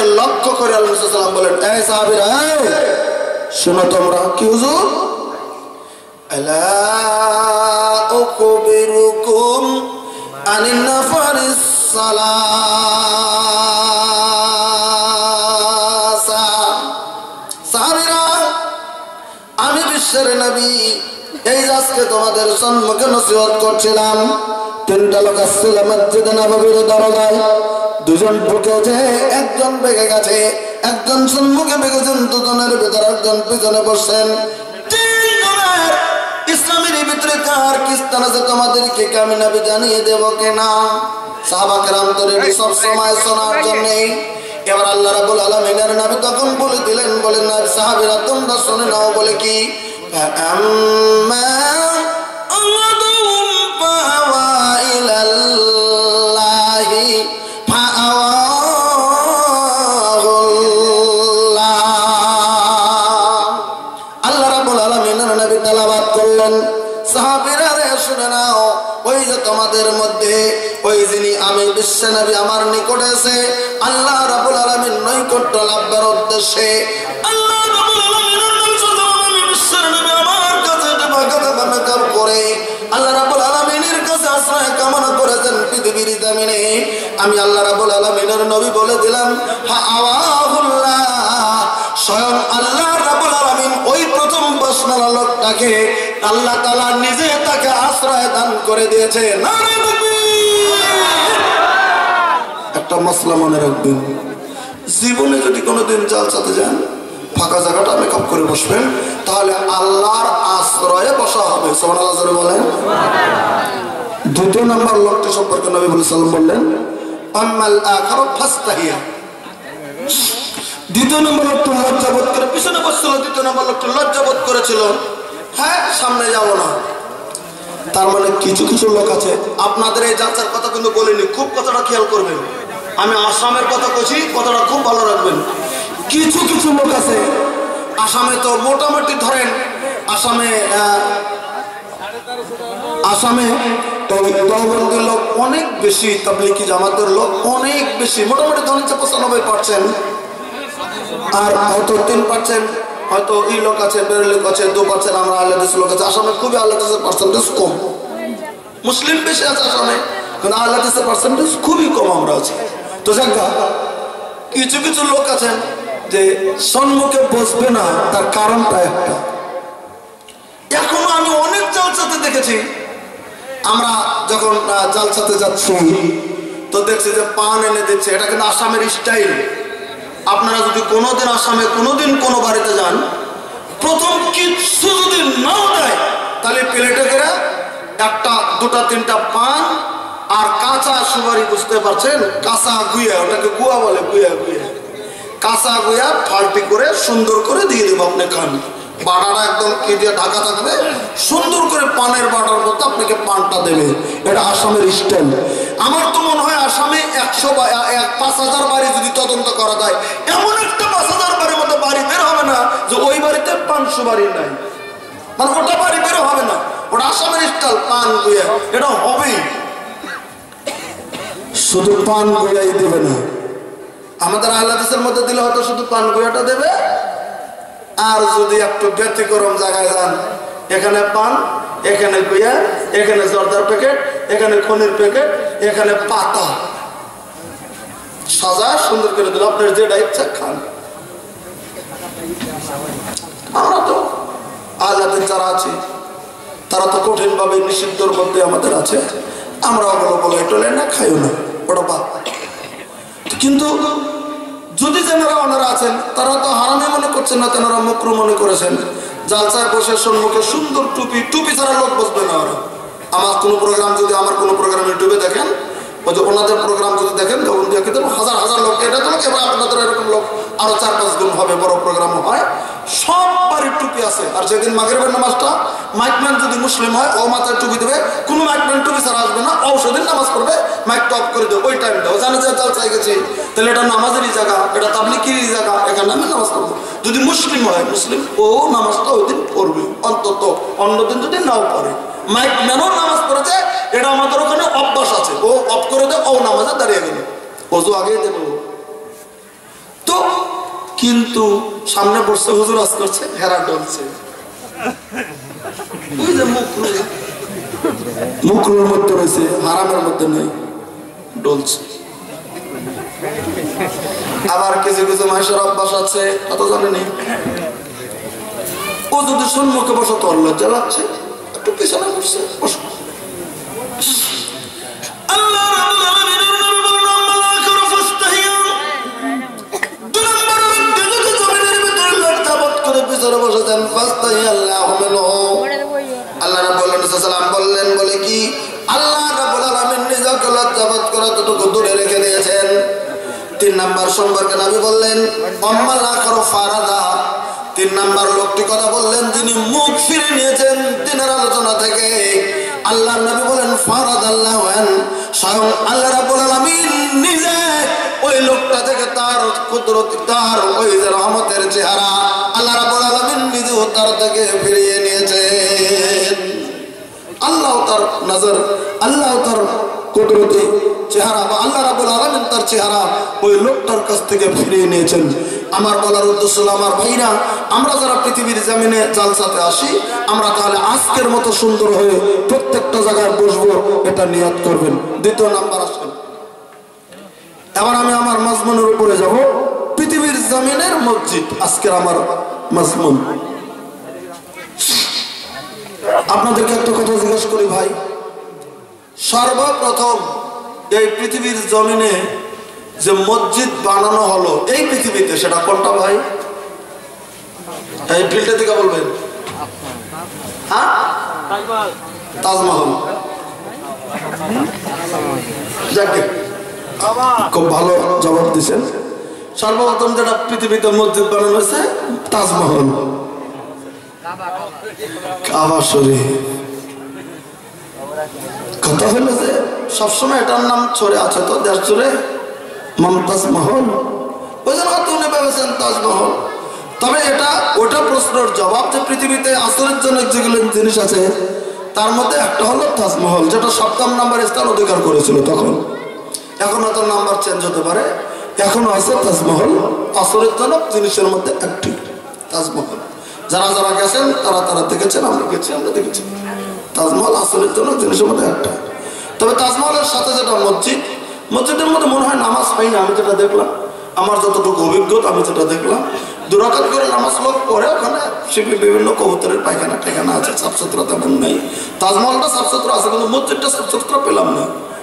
এদেরকে লক্ষ্য করে আল্লাহ সাল্লাম বলেন এই সাহাবিরা এই, শোনো তোমরা কি হুজুর ألا أخبركم عن النفر الثلاثة সাহাবীরা, আমি বিশ্বের নবী এই যে আজকে তোমাদের সম্মুখে নসিহত করছিলাম তিনটা লোক আসছিল মসজিদে নববীর দরগায় দুজন ঢুকেছে, একজন বেগে গেছে, একজন সম্মুখে বেগেছেন দুজনের ভিতরে একজন পিছনে বসছেন। ইসলামের ভিতরে কার কিস্তান আছে তোমাদেরকে কামিনাবি জানিয়ে দেবো কেনা? সাহাবাকের অন্তরে সব সময় শোনার জন্যেই। এবার আল্লাহ রাবুল আলমিনের নাবি তখন বলে দিলেন, বলেন না সাহাবিরা তোমরা শুনে নাও বলে কি? আম্মা আল্লাহ ওই যিনি আমি বিশ্ব নবী, আমার নিকটে এসে আল্লাহ রাবুল আলামিন নৈকট্য লাভের উদ্দেশ্যে আল্লাহ বাগাদা বানাকার করে কাছে আশ্রয় কামনা আমি আল্লাহ রাব্বুল আলামিনের নবী বলে দিলাম স্বয়ং আল্লাহ রাবুল আলামিন ওই প্রথম বসনালা লোকটাকে আল্লাহ তাআলা নিজে তাকে আশ্রয় দান করে দিয়েছে তাকবীর! একটা মশলা মনে রাখবেন। জীবনে যদি কোনোদিন জালসাতে যান, ফাঁকা জায়গাটা মেকআপ করে বসবেন, তাহলে আল্লাহর আশ্রয়ে বসা হবে। সোমান আল্লাহ বলেন। দ্বিতীয় নাম্বার লোকটি সম্পর্কে নবী বলে সাল্লাম বললেন করে, পিছনে বসছিল লজ্জাবোধ করেছিল। হ্যাঁ সামনে যাব না। তার মানে কিছু কিছু লোক আছে, আপনাদের এই যাত্রার কথা কিন্তু বলিনি, খুব কথাটা খেয়াল করবেন। আমি আসামের কথা কছি কথাটা খুব ভালো রাখবেন। কিছু কিছু লোক আছে, আসামে তো মোটামুটি ধরেন, আসামে আসামে দলবন্দি লোক অনেক বেশি তাবলিকি জামাতের লোক অনেক বেশি, মোটামুটি ধরেন যে পঁচানব্বই পার্সেন্ট আর হয়তো তিন পার্সেন্ট হয়তো ই লোক আছে বের লোক আছে, দু পার্সেন্ট আমরা আল্লাহ লোক আছে, আসামে খুবই আল্লাহ পার্সেন্টেজ কম। মুসলিম বেশি আছে আসামে, কিন্তু আল্লাহ পার্সেন্টেজ খুবই কম আমরা আছি। তো যাক কিছু কিছু লোক আছেন যে সম্মুখে বসবে না, তার কারণটা একটা। এখনও আমি অনেক জালসাতে দেখেছি। আমরা যখন জালসাতে যাচ্ছি, তো দেখছি যে পান এনে দিচ্ছে, এটা কিন্তু আসামের স্টাইল। আপনারা যদি কোনোদিন আসামে কোনোদিন কোনো বাড়িতে যান, প্রথম কিচ্ছু যদি নাও দেয়, তাহলে প্লেটে করে একটা, দুটা, তিনটা পান আর কাঁচা সুপারি বুঝতে পারছেন? কাঁচা গুয়া, ওটাকে গুয়া বলে, গুয়া গুয়া। কাঁচা গুয়া ফাল্টি করে সুন্দর করে দিয়ে দেবো আপনি খান। বাটাটা একদম কি দিয়ে ঢাকা থাকবে? সুন্দর করে পানের বাটার মতো আপনাকে পানটা দেবে। এটা আসামের স্টাইল। আমার তো মনে হয় আসামে একশো বা এক, পাঁচ হাজার বাড়ি যদি তদন্ত করা যায়, এমন একটা পাঁচ হাজার বাড়ির মতো বাড়ি বের হবে না যে ওই বাড়িতে পাঁচশো বাড়ি নাই। মানে ওটা বাড়ি বের হবে না। ওটা আসামের স্টাইল, পান, গুয়া। এটা হবেই। শুধু পান গুয়াই দেবে না। আমাদের আহ্লাদেশের মধ্যে দিলে হয়তো শুধু পান গুয়াটা দেবে। আর যদি একটু ব্যতিক্রম জায়গায় যান, এখানে পান, এখানে গুয়া এখানে জর্দার প্যাকেট, এখানে খনির প্যাকেট, এখানে পাতা। সাজা সুন্দর করে দিল, আপনার যেটা ইচ্ছা খান। আমরা তো আজাদের যারা আছি, তারা তো কঠিন ভাবে নিষিদ্ধর মধ্যে আমাদের আছে। আমরা ওগুলো বলে টলে না, খাইও না। পাপ। কিন্তু যদি যেনারা ওনারা আছেন, তারা তো হারামে মনে করছেন না, তেনারা মুক্র মনে করেছেন। জালসায় বসে সম্মুখে সুন্দর টুপি টুপি ছাড়া লোক বসবে না ওরা। আমার কোনো প্রোগ্রাম যদি আমার কোনো প্রোগ্রামে ডুবে দেখেন যে ওনাদের প্রোগ্রাম যদি দেখেন, তখন দিয়ে কিন্তু হাজার হাজার লোক। এটা তো লোক, এবার আপনাদের এরকম লোক আরও চার পাঁচ গুণ হবে, বড় প্রোগ্রাম হয়। সব বাড়ির টুপি আছে। আর যেদিন মাগরিবের নামাজটা মাইকম্যান যদি মুসলিম হয়, ও মাথায় টুপি দেবে, কোনো মাইকম্যান টুপি ছাড়া আসবে না সেদিন নামাজ পড়বে, মাইক টপ করে দেবে, ওই টাইমটা ও জানে যে চাল চাই গেছে। তাহলে এটা নামাজেরই জায়গা, এটা তাবলিকিরই জায়গা, এখানে আমি নামাজ পড়ব। যদি মুসলিম হয়, মুসলিম, ও নামাজটা ওই দিন পড়বে, অন্তত অন্য দিন যদি নাও পড়ে। মাইক ম্যানও নামাজ পড়েছে এটা আমাদের ওখানে অভ্যাস আছে। ও অফ করে দেয় ও নামাজে দাঁড়িয়ে গেল। অজু আগেই দেবো। তো কিন্তু সামনে বসছে হুজুর আজ করছে হেরা ডলছে। ওই যে মুখরু মুখরুর মধ্যে রয়েছে হারামের মধ্যে নেই ডলছে। আবার কিছু কিছু মাসের অভ্যাস আছে কত জানে নেই। ও যদি সম্মুখে বসে তোর লজ্জা লাগছে একটু পিছনে বসছে বসো। পিছনে বসেছেন, আল্লাহু আলামিন বললেন বলে কি? আল্লাহ নিজেকে লজ্জাবোধ করে ততটুকু দূরে রেখে দিয়েছেন। তিন নাম্বার সম্পর্কে নবী বললেন ফারাদা। তিন নাম্বার লোকটি কথা বললেন যিনি মুখ ফিরে নিয়েছেন তিনের আলোচনা থেকে। আল্লাহ নবী বলেন ফারাদ আল্লাহ স্বয়ং আল্লাহ রাব্বুল আলামিন নিজে তার কুদরত তার ওই যে রহমতের চেহারা আল্লাহ আলামিন তার থেকে ফিরিয়ে আল্লাহ তার নজর, আল্লাহ তার চেহারা বা আল্লাহ রাবুল আলমিন তার চেহারা ওই লোকটার কাছ থেকে ফিরিয়ে নিয়েছেন। আমার বলার উদ্দেশ্য আমার ভাইরা, আমরা যারা পৃথিবীর জামিনে জালসাতে আসি, আমরা তাহলে আজকের মতো সুন্দর হয়ে প্রত্যেকটা জায়গায় বসবো, এটা নিয়াত করবেন। দ্বিতীয় নাম্বার আসেন এবার আমি আমার মাজমুনের উপরে যাব। পৃথিবীর জামিনের মসজিদ। আজকের আমার মাজমুন। আপনাদেরকে একটা কথা জিজ্ঞেস করি ভাই। সর্বপ্রথম এই পৃথিবীর জমিনে যে মসজিদ বানানো হলো, এই পৃথিবীতে সেটা কোনটা ভাই? এই ফিল্ডের দিকে বলবেন। হ্যাঁ? তাজমহল। যাকে খুব ভালো জবাব দিচ্ছেন সর্বপ্রথম যেটা পৃথিবীতে মসজিদ বানানো হয়েছে, তাজমহল। কাবা শরীফ। কথা হলো যে, সবসময় এটার নাম ছড়ে আছে তো, দেশ জুড়ে। মমতাজ মহল ওই জন্য উনি ভেবেছেন তাজমহল। তবে এটা, ওটা প্রশ্নের জবাব যে পৃথিবীতে আশ্চর্যজনক যেগুলো জিনিস আছে, তার মধ্যে একটা হলো তাজমহল, যেটা সপ্তম নাম্বার স্থান অধিকার করেছিল তখন। এখন হয়তো নাম্বার চেঞ্জ হতে পারে। এখনও আছে তাজমহল। আশ্চর্যজনক জিনিসের মধ্যে একটি তাজমহল। যারা যারা গেছেন, তারা তারা দেখেছেন, আমরা গেছি আমরা দেখেছি। তাজমহল আসলের জন্য জিনিসের মধ্যে একটা তবে তাজমহলের সাথে যেটা মসজিদ, মসজিদের মধ্যে মনে হয় নামাজ হয় না, আমি যেটা দেখলাম। আমার যতটুকু অভিজ্ঞতা, আমি যেটা দেখলাম। দুরাকাত করে নামাজ লোক পরে ওখানে সেগুলি বিভিন্ন কবুতরের পায়খানা টাইখানা আছে সাফসুতরা তেমন নেই। তাজমহলটা সাফসুতরা আছে, কিন্তু মসজিদটা সাফসুতরা পেলাম না।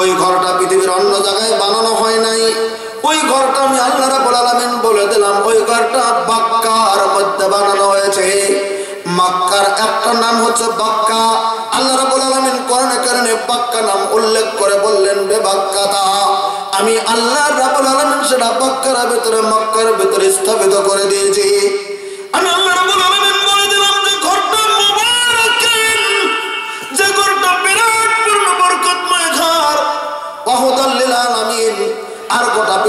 ওই ঘরটা পৃথিবীর অন্য জায়গায় বানানো হয় নাই। ওই ঘরটা আমি আল্লাহ রাব্বুল আলামিন বলে দিলাম, ওই ঘরটা বাক্কার মধ্যে বানানো হয়েছে। মাক্কার একটা নাম হচ্ছে বাক্কা। আল্লাহ রাব্বুল আলামিন কোরআনে কারণে বাক্কা নাম উল্লেখ করে বললেন, বে বাক্কাতা। আমি আল্লাহ রাব্বুল আলামিন সেটা বাক্কার ভিতরে, মক্কার ভিতরে স্থাপিত করে দিয়েছি। আমি আল্লাহ রাব্বুল আলামিন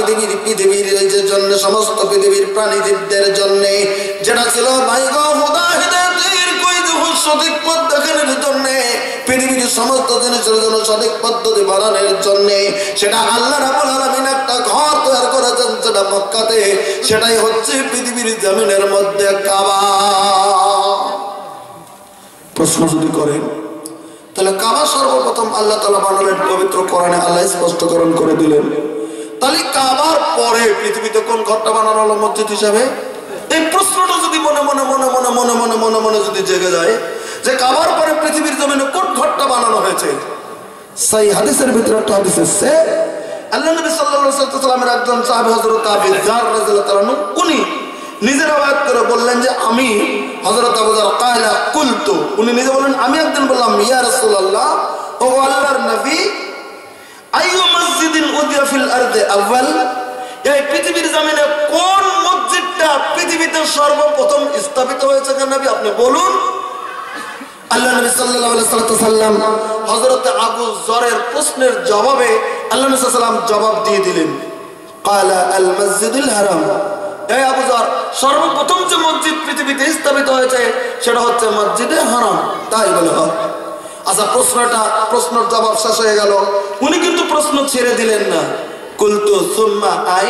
পৃথিবীর পৃথিবীর জন্য সমস্ত পৃথিবীর প্রাণীদের জন্য, যেটা ছিল সেটাই হচ্ছে পৃথিবীর জমিনের মধ্যে প্রশ্ন যদি করেন, তাহলে কাবা সর্বপ্রথম আল্লাহ তালা বানালেন পবিত্র কোরআনে আল্লাহ স্পষ্টকরণ করে দিলেন। তাহলে কাবার পরে পৃথিবীতে কোন ঘরটা বানানো হলো মসজিদ হিসাবে? এই প্রশ্নটা যদি মনে মনে মনে মনে মনে মনে মনে মনে যদি জেগে যায়, যে কাবার পরে পৃথিবীর জমিনে কোন ঘরটা বানানো হয়েছে? সেই হাদিসের ভিতরে একটা হাদিস এসছে, আল্লাহ নবী সাল্লাল্লাহু সাল্লামের একজন সাহাবী হযরত আবু যার রাদিয়াল্লাহু তাআলা উনি নিজের আওয়াজ করে বললেন যে, আমি হযরত আবু যার কায়লা কুলতু। উনি নিজে বললেন, আমি একদিন বললাম, ইয়া রাসূলুল্লাহ, ও আল্লাহর নবী এই পৃথিবীর জমিনে কোন মসজিদটা পৃথিবীতে সর্বপ্রথম স্থাপিত হয়েছে কেন আপনি বলুন। আল্লাহ নবী সাল্লাম হযরত আবু যরের প্রশ্নের জবাবে আল্লাহ নবী সাল্লাম জবাব দিয়ে দিলেন এই আবু সর্বপ্রথম যে মসজিদ পৃথিবীতে স্থাপিত হয়েছে, সেটা হচ্ছে মসজিদে হারাম। তাই বলে হয়। আচ্ছা প্রশ্নটা, প্রশ্নের জবাব শেষ হয়ে গেল। উনি কিন্তু প্রশ্ন ছেড়ে দিলেন না। কুলতু সুম্মা আই।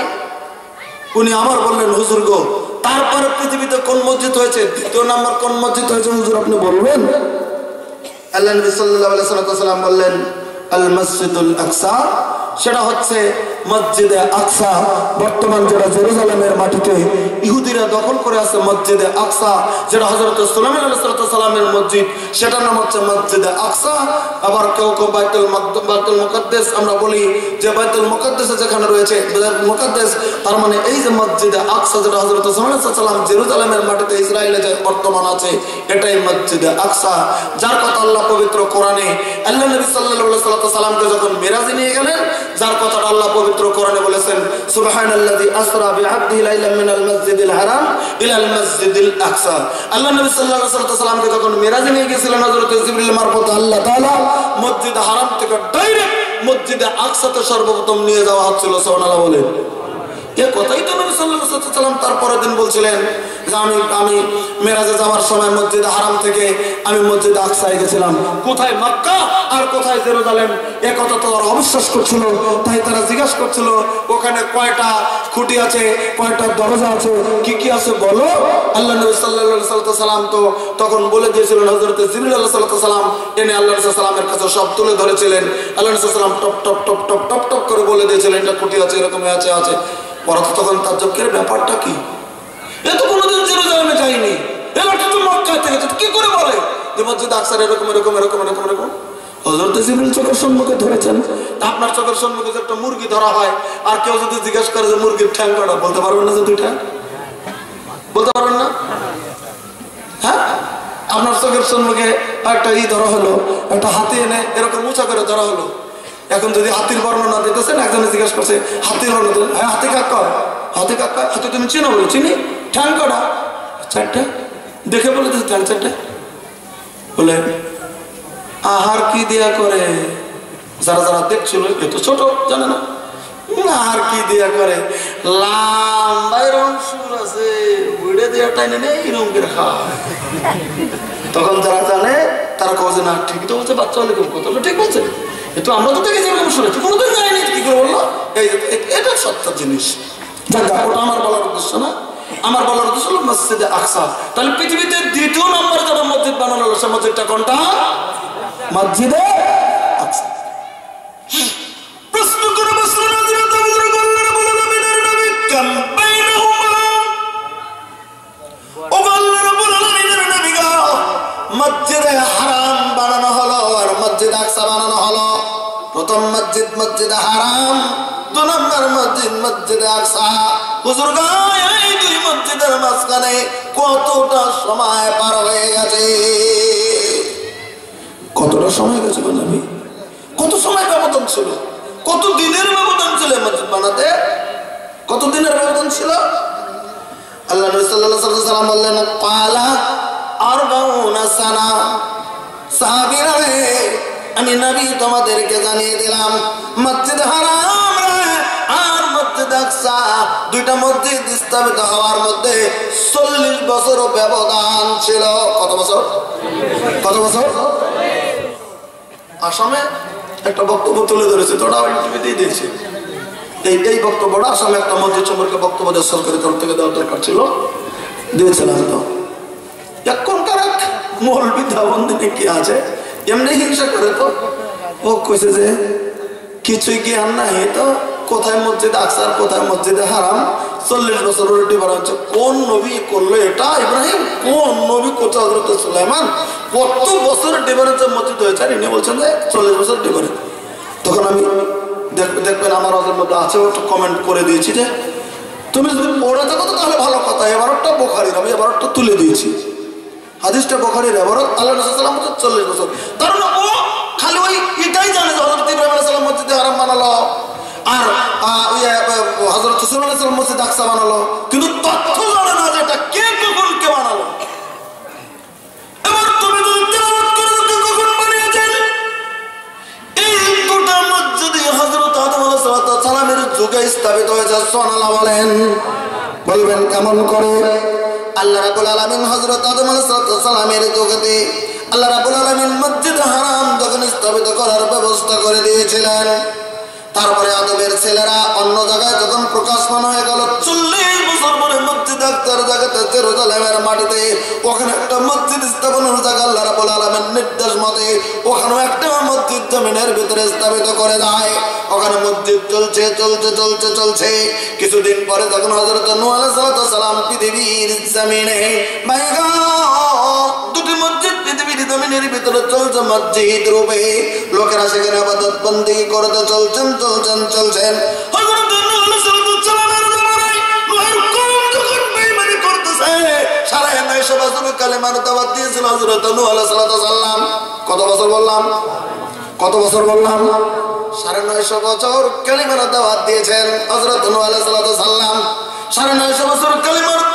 উনি আমার বললেন, হুজুর গো, তারপরে পৃথিবীতে কোন মসজিদ হয়েছে? দ্বিতীয় নাম্বার কোন মসজিদ হয়েছে, হুজুর আপনি বলবেন? আল্লাহ নবী সাল্লাম বললেন আল মসজিদুল আকসা। সেটা হচ্ছে মসজিদে আকসা, বর্তমান যেটা জেরুজালেমের মাটিতে ইহুদিরা দখল করে আছে মসজিদে আকসা যেটা হজরত সুলাইমান আলাইহিসসালামের মসজিদ, সেটার নাম হচ্ছে মসজিদে আকসা। আবার কেউ কেউ বাইতুল বাইতুল মুকাদ্দাস, আমরা বলি যে বাইতুল মুকাদ্দাস যেখানে রয়েছে মুকাদ্দাস, তার মানে এই যে মসজিদে আকসা, যেটা হজরত সাল্লাম জেরুজালেমের মাটিতে ইসরায়েলে যে বর্তমান আছে, এটাই মসজিদে আকসা। যার কথা আল্লাহ পবিত্র কোরআনে, আল্লাহ নবী আলাইহি সাল্লামকে যখন মিরাজে নিয়ে গেলেন, যার কথাটা আল্লাহ পবিত্র কোরআনে বলেছেন, সুবহানাল্লাযী আসরা লাইলাম মিনাল হারাম ইলাল আকসা। আল্লাহ নবী সাল্লাল্লাহু আলাইহি যখন মিরাজে নিয়ে গিয়েছিলেন, হযরত জিবরিল মারফত, আল্লাহ তাআলা মসজিদ হারাম থেকে ডাইরেক্ট মসজিদে আকসাতে সর্বপ্রথম নিয়ে যাওয়া হচ্ছিল, সুবহানাল্লাহ বলেন এ কথাই তো নবী সাল্লাল্লাহু আলাইহি সাল্লাম তারপরের দিন বলছিলেন আমি আমি মেরাজে যাওয়ার সময় মসজিদ হারাম থেকে আমি মসজিদ আকসায় গেছিলাম। কোথায় মক্কা আর কোথায় জেরুজালেম? এ কথা তো তারা অবিশ্বাস করছিল, তাই তারা জিজ্ঞাসা করছিল, ওখানে কয়টা খুঁটি আছে, কয়টা দরজা আছে, কি কি আছে বলো? আল্লাহ নবী সাল্লাল্লাহু সাল্লাম তো তখন বলে দিয়েছিলেন, হযরত জিবরিল আলাইহিস সালাম। এনে আল্লাহ সাল্লামের কাছে সব তুলে ধরেছিলেন। আল্লাহ সাল্লাম top top top top top top করে বলে দিয়েছিলেন, এটা খুঁটি আছে এরকম আছে আছে। তো তখন তাজ্জবের ব্যাপারটা কি? এ তো কোনোদিন জেরুজালেমে যায়নি। এলাকা তো মক্কা থেকে। কি করে বলে? যে মসজিদ আকসার এরকম এরকম এরকম এরকম এরকম। হজরত জিবরিল চোখের সম্মুখে ধরেছেন। আপনার চোখের সম্মুখে যে একটা মুরগি ধরা হয়, আর কেউ যদি জিজ্ঞেস করে যে মুরগির ঠ্যাং কটা বলতে পারবেন না যে দুইটা? বলতে পারবেন না? হ্যাঁ? আপনার চোখের সম্মুখে একটা ই ধরা হলো, একটা হাতি এনে এরকম উঁচা করে ধরা হলো। এখন যদি হাতির বর্ণনা দিতেছেন, একজনে জিজ্ঞেস করছে, হাতির বর্ণনা হ্যাঁ হাতি কাক হাতি কাক হাতি তুমি চিনো বলে? চিনি? ঠ্যাং কটা চারটে দেখে বলে দিচ্ছে ঠ্যাং চারটে বলে, আহার কি দেয়া করে? যারা যারা দেখছিল, এ তো ছোট, জানে না। আর কি দিয়া করে? লাম্বা এরকম সুর আছে বুড়ে দিয়া টাইনে নেই এরকম করে খায় তখন যারা জানে, তারা কবে না, ঠিক তো বলছে, বাচ্চা হলে কত হলো ঠিক বলছে? কিন্তু আমরা তো দেখেছি এরকম শুনেছি কোনোদিন যায়নি কি করে বলল? এই এটা সত্য জিনিস। যাক ওটা আমার বলার উদ্দেশ্য না। আমার বলার উদ্দেশ্য হলো মসজিদে আকসা। তাহলে পৃথিবীতে দ্বিতীয় নম্বর যারা মসজিদ বানানো হলো সে মসজিদটা কোনটা? মসজিদে হারাম মসজিদ প্রথম মসজিদ হারাম, দু নম্বর মসজিদ মসজিদে আকসা। মসজিদের মাঝখানে কতটা সময় পার হয়ে গেছে? কতটা সময় গেছে গো কত সময় ব্যবধান ছিল? কত দিনের ব্যবধান ছিল মসজিদ বানাতে? কত দিনের ব্যবধান ছিল? আল্লাহ সাল্লাম বললেন পালা সানা। সাহাবীরা আমি নবী তোমাদেরকে জানিয়ে দিলাম, মসজিদ হারাম আর দুইটা মসজিদ স্থাপিত হওয়ার মধ্যে চল্লিশ বছর ব্যবধান ছিল। কত বছর? কত বছর? আসামে একটা বক্তব্য তুলে ধরেছে তোরা টিভিতেই দিয়েছে। এই এই বক্তব্যটা আসামে একটা মসজিদ সম্পর্কে বক্তব্য দেওয়া সরকারের তরফ থেকে দেওয়ার দরকার ছিল। দিয়েছিলাম তো। এখনকার এক মৌলবি ধাবন্দিনে কি আছে? এমনি হিংসা করে তো। ও কইছে যে, কিছুই জ্ঞান নাই, তো কোথায় মসজিদ আকসার কোথায় মসজিদে হারাম? চল্লিশ বছর রুটি বাড়া হচ্ছে। কোন নবী করল এটা? ইব্রাহিম, কোন নবী করছে হজরত সুলাইমান? কত বছরের ডিফারেন্সের মসজিদ হয়েছে আর ইনি বলছেন যে চল্লিশ বছর ডিফারেন্স তখন আমি দেখ- দেখবেন আমার ওদের মধ্যে আছে, একটু কমেন্ট করে দিয়েছি যে, তুমি যদি পড়ে থাকো তাহলে ভালো কথা। এবারটা বোখারির, আমি এবারটা তুলে দিয়েছি। হাদিসটা বোখারির এবারত, আল্লাহ রসাল্লাম হচ্ছে চল্লিশ বছর। তার মানে ও খালি ওই এটাই জানে যে হজরত ইব্রাহিম আলাইসাল্লাম মসজিদে হারাম বানালো। আর আহ, হজরত আকসা বানালো। কিন্তু তথ্য জানে না যে এটা কে কখন কে বানালো। স্থাপিত হয়েছে বলবেন কেমন করে? আল্লাহ রাব্বুল আলামিন হযরত আদম আল্লাহ রাব্বুল আলামিন মসজিদ হারাম যখন স্থাপিত করার ব্যবস্থা করে দিয়েছিলেন। তারপরে আদমের ছেলেরা অন্য জায়গায় যখন প্রকাশমান হয়ে গেল, চল্লিশ বছর পরে মসজিদ আক্তার জায়গাতে জেরুজালেমের মাটিতে, ওখানে একটা মসজিদ স্থাপনের জায়গা আল্লাহ রাব্বুল আলামিন নির্দেশ মতে, ওখানেও একটা মসজিদ জমিনের ভিতরে স্থাপিত করে দেয়। ওখানে মসজিদ চলছে চলছে চলছে চলছে। কিছুদিন পরে যখন হযরত নূহ আলাইহিস সালাম পৃথিবীর জমিনে মসজিদ পৃথিবীর ভিতরে চলছে মসজিদ রূপে। লোকেরা সেখানে আবাদত বন্দি করতে চলছেন চলছেন চলছেন। বছর নূহ আলাইহিস সালাম। কত বছর বললাম? কত বছর বললাম? সাড়ে নয়শো বছর কালিমার দাওয়াত দিয়েছেন হযরত নূহ আলাইহিস সালাম। সাড়ে নয়শো বছর কালিমার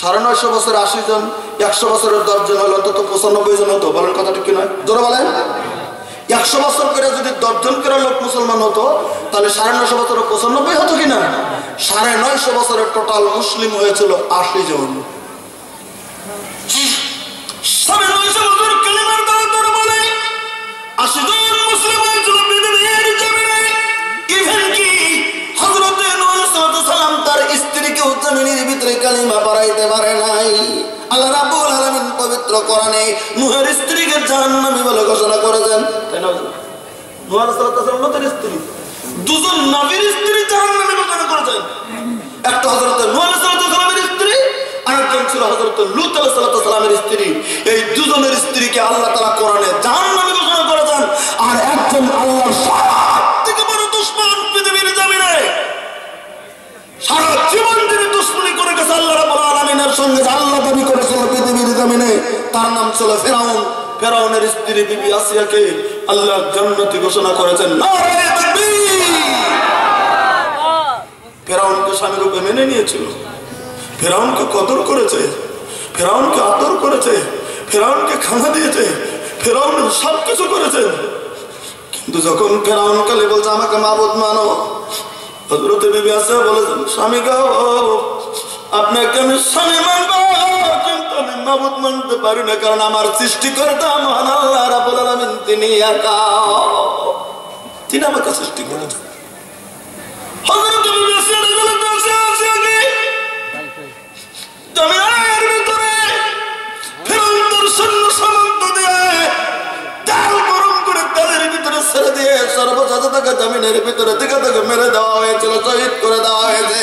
সাড়ে নয়শো বছরে আশি জন, একশো বছরের দশজন হলো অন্তত পঁচানব্বই জন হতো। বলেন কথা ঠিক কিনা জোরে বলেন। একশো বছর করে যদি দশজন করে লোক মুসলমান হতো, তাহলে সাড়ে নয়শো বছরে পঁচানব্বই হতো কিনা সাড়ে নয়শো বছরের টোটাল মুসলিম হয়েছিল আশি জন। সাড়ে নয়শো বছর আশি জন মুসলিম জমিনের ভিতরে কালিমা পড়াইতে পারে নাই। আল্লাহ রাব্বুল আলামিন পবিত্র কোরআনে নূহের স্ত্রীকে জাহান্নামী বলে ঘোষণা করেছেন। তাই না নূহ আলাইহিস সালামের স্ত্রী। দুজন নবীর স্ত্রী জাহান্নামী ঘোষণা করেছেন। একটা হযরত নূহ আলাইহিস স্ত্রী আরেকজন ছিল হযরত লূত আলাইহিস সালামের স্ত্রী। এই দুজনের স্ত্রীকে আল্লাহ তাআলা কোরআনে জাহান্নামী ঘোষণা করেছেন। আর একজন আল্লাহর সবথেকে বড় দুশমন পৃথিবীর জমিনে। সারা ঘোষণা করেছেন মেনে কদর করেছে। ফেরাউনকে আদর করেছে। ফেরাউনকে খানা দিয়েছে। ফেরাউন সব কিছু করেছে। কিন্তু যখন ফেরাউন কালে বলছে, আমাকে মাবুদ মানো। হজরতে বিবি আসে বলেছেন, স্বামী গো আপনাকে আমি স্বামী মানব, কিন্তু আমি মাবুদ মানতে পারি না, কারণ আমার সৃষ্টিকর্তা মহান আল্লাহ রাব্বুল আলামিন, তিনি একা। তিনি আমাকে সৃষ্টি করেছেন। ভিতরে থেকে থেকে মেরে দেওয়া হয়েছিল, শহীদ করে দেওয়া হয়েছে।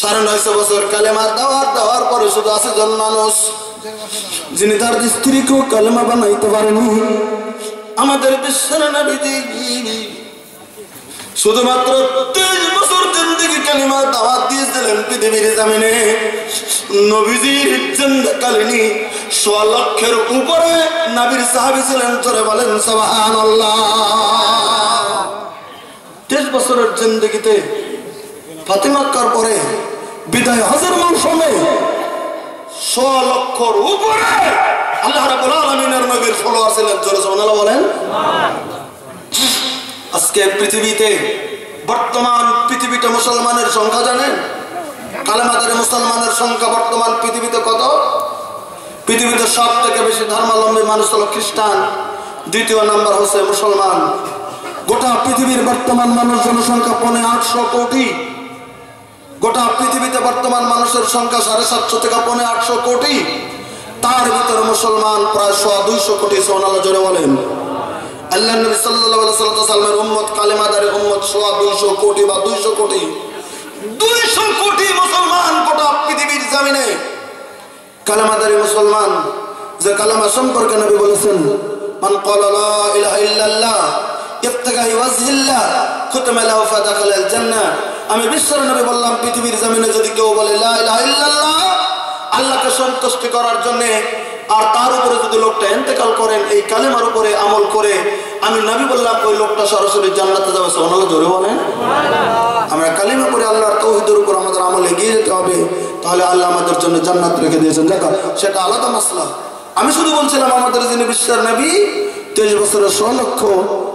সাড়ে নয়শো বছর কালেমা দেওয়ার দেওয়ার পরে শুধু আছে জন মানুষ। যিনি তার স্ত্রীকেও কালেমা বানাইতে পারেনি। আমাদের বিশ্বের নবীজি শুধুমাত্র তেইশ বছর জিন্দিগি কালিমা দাওয়াত দিয়েছিলেন পৃথিবীর জামিনে। নবীজির জিন্দাকালিনী সোয়া লক্ষের উপরে নাবির সাহাবি ছিলেন চলে বলেন সবান তেইশ বছরের জিন্দগিতে ফাতিমাক্কার পরে বিদায় হাজার মৌসুমে ছ লক্ষর উপরে আল্লাহ রাব্বুল আলামিনের নবীর ফলোয়ার ছিলেন জোরে সুবহানাল্লাহ বলেন। আজকে পৃথিবীতে বর্তমান পৃথিবীতে মুসলমানের সংখ্যা জানেন? কালেমাদারে মুসলমানের সংখ্যা বর্তমান পৃথিবীতে কত? পৃথিবীতে সব থেকে বেশি ধর্মাবলম্বী মানুষ হলো খ্রিস্টান। দ্বিতীয় নাম্বার হচ্ছে মুসলমান। গোটা পৃথিবীর বর্তমান মানুষ জনসংখ্যা পনে আটশো কোটি। গোটা পৃথিবীতে বর্তমান মানুষের সংখ্যা সাড়ে সাতশো থেকে পনে আটশো কোটি। তার ভিতরে মুসলমান প্রায় সোয়া দুইশো কোটি সোনালা জোরে বলেন। আল্লাহ নবী আলাইহি সাল্লামের উম্মত কালেমাদারের উম্মত সোয়া দুইশো কোটি বা দুইশো কোটি। দুইশো কোটি মুসলমান গোটা পৃথিবীর জামিনে। কালেমাদারি মুসলমান, যে কালেমা সম্পর্কে নবী বলেছেন, মান ক্বালা লা ইলাহা ইল্লাল্লাহ ইবতাগা ওয়াজহিল্লাহ খুতমা লাহু ফাদাখালাল জান্নাহ। আমি বিশ্বের নবী বললাম, পৃথিবীর জমিনে যদি কেউ বলে আল্লাহকে সন্তুষ্টি করার জন্য, আর তার উপরে যদি লোকটা এন্তেকাল করেন, এই কালেমার উপরে আমল করে, আমি নবী বললাম, ওই লোকটা সরাসরি জান্নাতে যাবে, সোনালা জোরে বলেন আমরা কালিমা করে আল্লাহর তৌহিদের উপর আমাদের আমল এগিয়ে যেতে হবে। তাহলে আল্লাহ আমাদের জন্য জান্নাত রেখে দিয়েছেন। দেখো, সেটা আলাদা মাসলা। আমি শুধু বলছিলাম, আমাদের যিনি বিশ্বের নবী, তেইশ বছরের ছ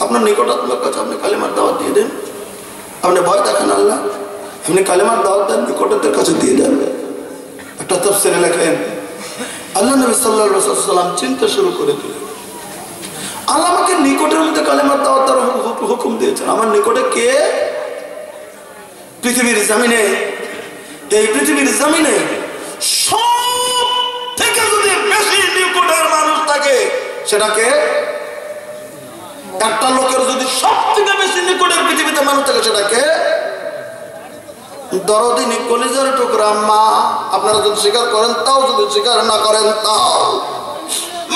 আপনার নিকটাত্মক কাছে আপনি কালেমার দাওয়াত দিয়ে দেন। আপনি ভয় দেখেন আল্লাহ, আপনি কালেমার দাওয়াত দেন নিকটদের কাছে দিয়ে দেন। একটা তফসিরে লেখেন, আল্লাহ নবী সাল্লাহ সাল্লাম চিন্তা শুরু করে দিলেন। আল্লাহ আমাকে নিকটের মধ্যে কালেমার দাওয়াত হু- হুকুম দিয়েছেন। আমার নিকটে কে? পৃথিবীর জামিনে। এই পৃথিবীর জামিনে সব থেকে যদি বেশি নিকটের মানুষ থাকে সেটাকে একটা লোকের যদি সব থেকে বেশি নিকটের পৃথিবীতে মানুষ থাকে সেটাকে দরদিনী কলিজার টুকরা মা, আপনারা যদি স্বীকার করেন, তাও যদি স্বীকার না করেন, তাও।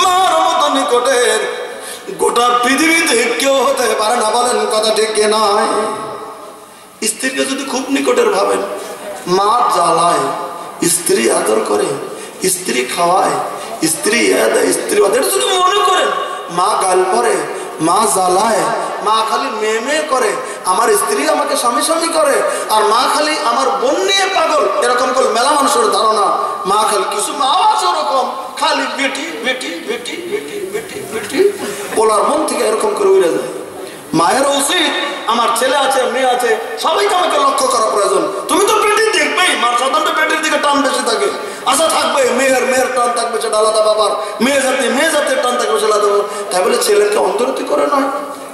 মার মতো নিকটের গোটা পৃথিবীতে কেউ হতে পারে না বলেন কথা ঠিক নয়? স্ত্রীকে যদি খুব নিকটের ভাবেন মা জ্বালায়, স্ত্রী আদর করে, স্ত্রী খাওয়ায়, স্ত্রী স্ত্রী ওদের যদি মনে করেন, মা গাল পরে মা জ্বালায়, মা খালি মেয়ে মেয়ে করে, আমার স্ত্রী আমাকে স্বামী স্বামী করে, আর মা খালি আমার বোন নিয়ে পাগল, এরকম করে মেলা মানুষের ধারণা। মা খালি কিছু মা আছে ওরকম, খালি বেটি বেটি বেটি বেটি বেটি বেটি। বলার মন থেকে এরকম করে উড়ে যায়। মায়ের উচিত, আমার ছেলে আছে, মেয়ে আছে, সবাইকে আমাকে লক্ষ্য করা প্রয়োজন। তুমি তো পেটি দেখবেই মার সাধারণত পেটের দিকে টান বেশি থাকে। আশা থাকবে, মেয়ের মেয়ের টান থাকবে, সেটা আলাদা বাবার মেয়ে জাতি, মেয়ে জাতির টান থাকবে, সেটা আলাদা তাই বলে ছেলেকে অন্তর্তি করে নয়।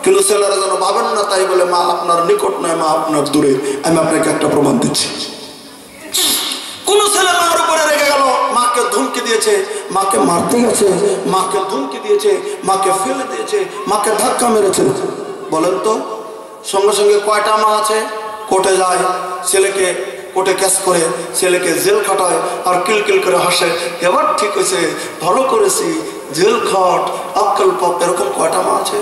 কিন্তু ছেলেরা যেন ভাবেন না, তাই বলে, মা, আপনার নিকট নয়, মা, আপনার দূরে। আমি আপনাকে একটা প্রমাণ দিচ্ছি। কোন ছেলে মার উপরে রেগে গেল, মাকে ধমকি দিয়েছে, মাকে মারতে গেছে, মাকে ধমকি দিয়েছে, মাকে ফেলে দিয়েছে, মাকে ধাক্কা মেরেছে। বলেন তো, সঙ্গে সঙ্গে কয়টা মা আছে? কোর্টে যায়, ছেলেকে কোর্টে ক্যাশ করে ছেলেকে জেল খাটায় আর কিলকিল করে হাসে। এবার ঠিক হয়েছে, ভালো করেছি, জেল খাট, আক্কেল পপ এরকম কয়টা মা আছে?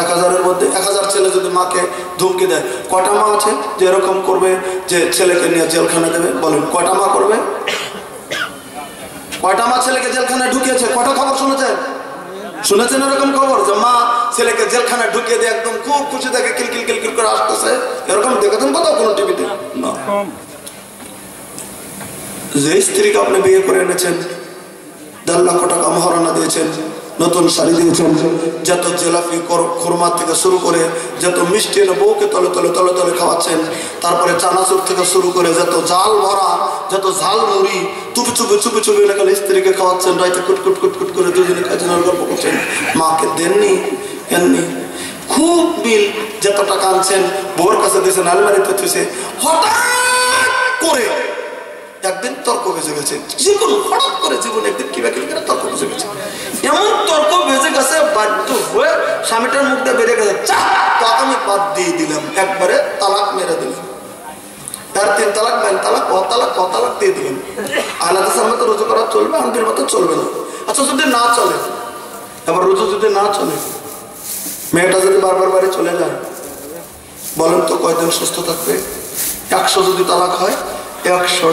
এক হাজারের মধ্যে, এক হাজার ছেলে যদি মাকে ধমকি দেয়, কয়টা মা আছে যে এরকম করবে যে ছেলেকে নিয়ে জেলখানা দেবে? বলেন, কয়টা মা করবে? কয়টা মা ছেলেকে জেলখানায় ঢুকিয়েছে? কটা খবর শুনেছেন? শুনেছেন এরকম খবর যে মা ছেলেকে জেলখানায় ঢুকিয়ে দিয়ে একদম খুব খুশি থাকে কিলকিল কিলকিল করে আসতেছে এরকম দেখেছেন কোথাও কোনো টিভিতে না। যে স্ত্রীকে আপনি বিয়ে করে এনেছেন, দেড় লক্ষ টাকা মহারণা দিয়েছেন, নতুন শাড়ি দিয়েছেন, যত জেলাপি খুরমা থেকে শুরু করে যত মিষ্টি এনে বউকে তলে তলে তলে তলে খাওয়াচ্ছেন, তারপরে চানাচুর থেকে শুরু করে যত জাল ভরা, যত ঝাল মুড়ি চুপি চুপি চুপি চুপি এলাকার স্ত্রীকে খাওয়াচ্ছেন, রাইতে কুট কুট কুট কুট করে দুজনে খাচ্ছেন গল্প করছেন। মাকে দেননি, এননি। খুব বিল যত টাকা আনছেন, বউর কাছে দিয়েছেন, আলমারিতে হঠাৎ করে একদিন তর্ক বেজে গেছে। যে কোনো হঠাৎ করে জীবনে একদিন কি ব্যাখ্যা করে তর্ক বেজে গেছে। এমন তর্ক বেজে গেছে, বাধ্য হয়ে স্বামীটার মুখ দিয়ে বেড়ে গেছে। চা তো আমি বাদ দিয়ে দিলাম। একবারে তালাক মেরে দিলাম। তার তিন তালাক তালাক, ক তালাক ক তালাক দিয়ে দিবেন আলাদা করা চলবে আন্টির মতো চলবে না। আচ্ছা যদি না চলে, এবার রুজু যদি না চলে, মেয়েটা যদি বারবার বাড়ি চলে যায়, বলেন তো কয়দিন সুস্থ থাকবে? একশো যদি তালাক হয় একশো